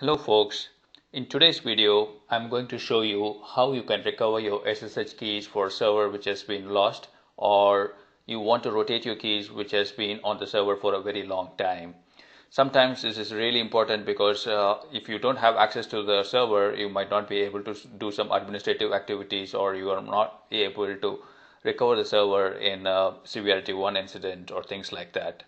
Hello folks, in today's video I'm going to show you how you can recover your SSH keys for server which has been lost or you want to rotate your keys which has been on the server for a very long time. Sometimes this is really important because uh, if you don't have access to the server you might not be able to do some administrative activities or you are not able to recover the server in a severity 1 incident or things like that.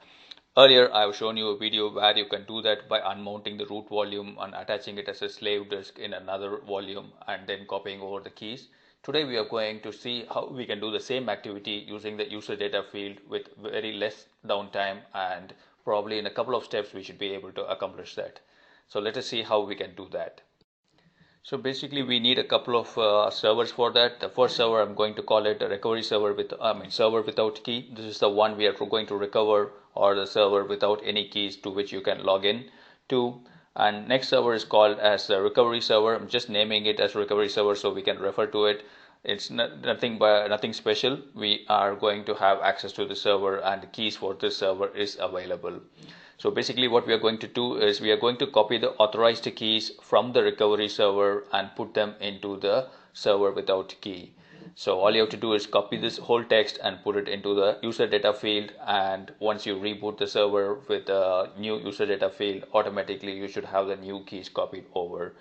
Earlier, I have shown you a video where you can do that by unmounting the root volume and attaching it as a slave disk in another volume and then copying over the keys. Today, we are going to see how we can do the same activity using the user data field with very less downtime and probably in a couple of steps, we should be able to accomplish that. So let us see how we can do that. So basically we need a couple of uh, servers for that. The first server I'm going to call it a recovery server with I mean server without key. This is the one we are going to recover or the server without any keys to which you can log in to. And next server is called as the recovery server. I'm just naming it as recovery server so we can refer to it. It's nothing but nothing special. We are going to have access to the server and the keys for this server is available. So basically what we are going to do is we are going to copy the authorized keys from the recovery server and put them into the server without key. So all you have to do is copy this whole text and put it into the user data field and once you reboot the server with a new user data field automatically you should have the new keys copied over.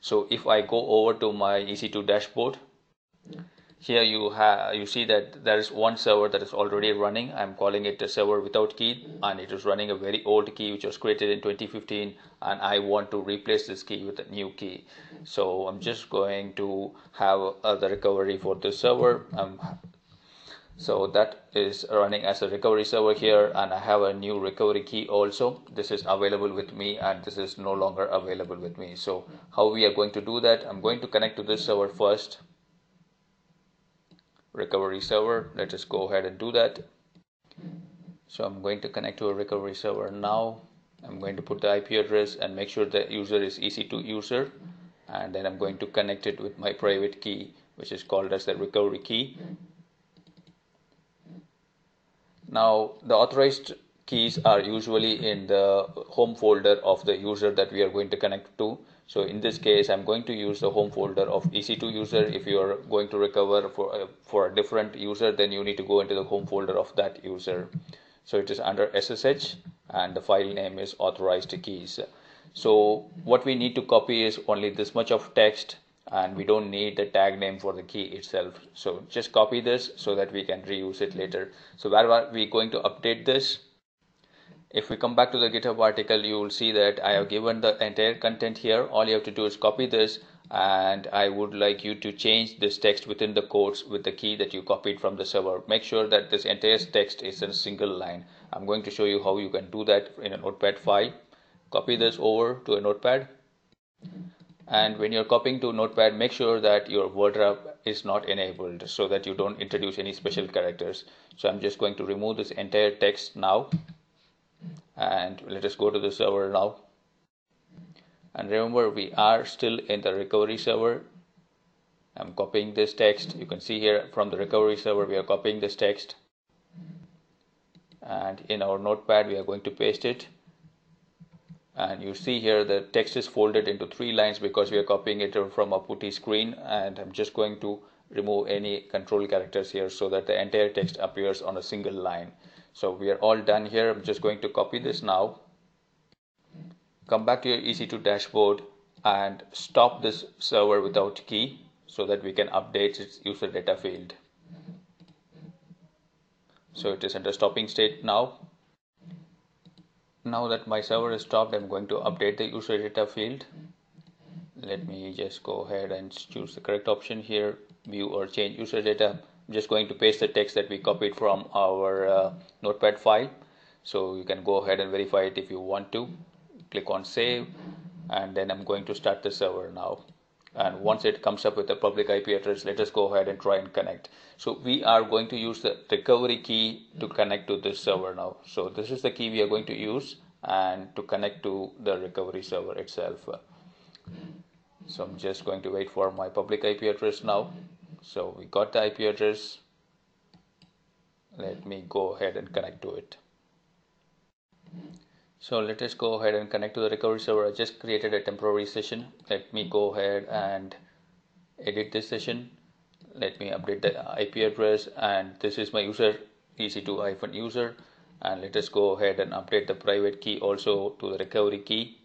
So if I go over to my EC2 dashboard here you have you see that there is one server that is already running. I'm calling it a server without key and it is running a very old key which was created in 2015 and i want to replace this key with a new key. So i'm just going to have uh, the recovery for this server. Um, so that is running as a recovery server here and i have a new recovery key also. This is available with me and this is no longer available with me. So how we are going to do that? I'm going to connect to this server first recovery server. Let us go ahead and do that. So I'm going to connect to a recovery server now. I'm going to put the IP address and make sure the user is EC2 user. And then I'm going to connect it with my private key, which is called as the recovery key. Now, the authorized keys are usually in the home folder of the user that we are going to connect to. So in this case, I'm going to use the home folder of EC2 user. If you are going to recover for, uh, for a different user, then you need to go into the home folder of that user. So it is under SSH and the file name is authorized keys. So what we need to copy is only this much of text and we don't need the tag name for the key itself. So just copy this so that we can reuse it later. So where are we going to update this? If we come back to the github article you will see that i have given the entire content here. All you have to do is copy this and i would like you to change this text within the quotes with the key that you copied from the server. Make sure that this entire text is in a single line. I'm going to show you how you can do that in a notepad file. Copy this over to a notepad. And when you're copying to notepad make sure that your word wrap is not enabled so that you don't introduce any special characters. So i'm just going to remove this entire text now and let us go to the server now. And remember we are still in the recovery server. I'm copying this text. You can see here from the recovery server we are copying this text. And in our notepad we are going to paste it. And you see here the text is folded into three lines because we are copying it from a putty screen. And I'm just going to remove any control characters here so that the entire text appears on a single line so we are all done here. I'm just going to copy this now. Come back to your EC2 dashboard and stop this server without key so that we can update its user data field. So it is under stopping state now. Now that my server is stopped I'm going to update the user data field. Let me just go ahead and choose the correct option here view or change user data just going to paste the text that we copied from our uh, notepad file. So you can go ahead and verify it if you want to. Click on save and then I'm going to start the server now. And once it comes up with a public IP address let us go ahead and try and connect. So we are going to use the recovery key to connect to this server now. So this is the key we are going to use and to connect to the recovery server itself. So I'm just going to wait for my public IP address now so we got the IP address let me go ahead and connect to it So let us go ahead and connect to the recovery server. I just created a temporary session. Let me go ahead and edit this session. Let me update the IP address and this is my user EC2 user and let us go ahead and update the private key also to the recovery key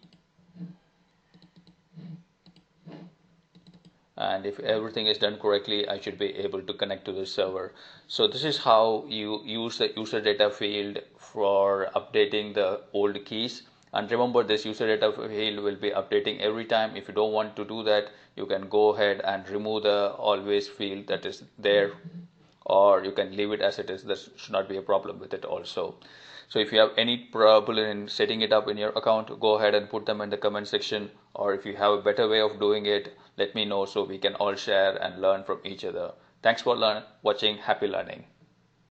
and if everything is done correctly I should be able to connect to the server. So this is how you use the user data field for updating the old keys. And remember this user data field will be updating every time. If you don't want to do that you can go ahead and remove the always field that is there or you can leave it as it is. There should not be a problem with it also so if you have any problem in setting it up in your account go ahead and put them in the comment section. Or if you have a better way of doing it let me know so we can all share and learn from each other. Thanks for learn watching. Happy learning